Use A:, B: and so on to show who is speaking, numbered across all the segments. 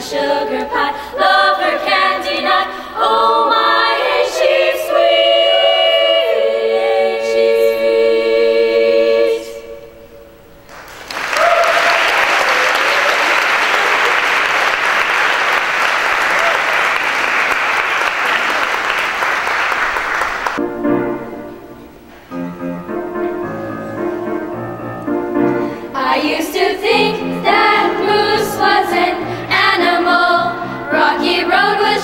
A: sugar pie, love her candy nut. Oh my, is she sweet? Ain't she sweet? I used to think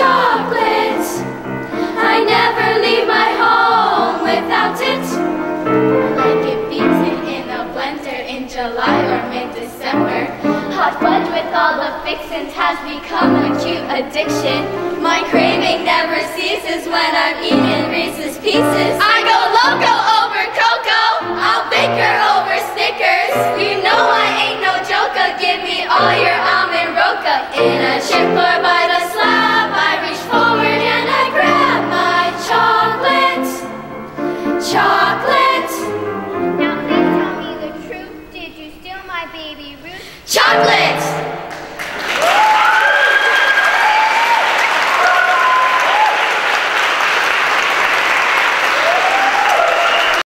A: chocolate. I never leave my home without it. Like it beaten in a blender in July or mid-December. Hot fudge with all the fixins has become a cute addiction. My craving never ceases when I'm eating Reese's Pieces. I go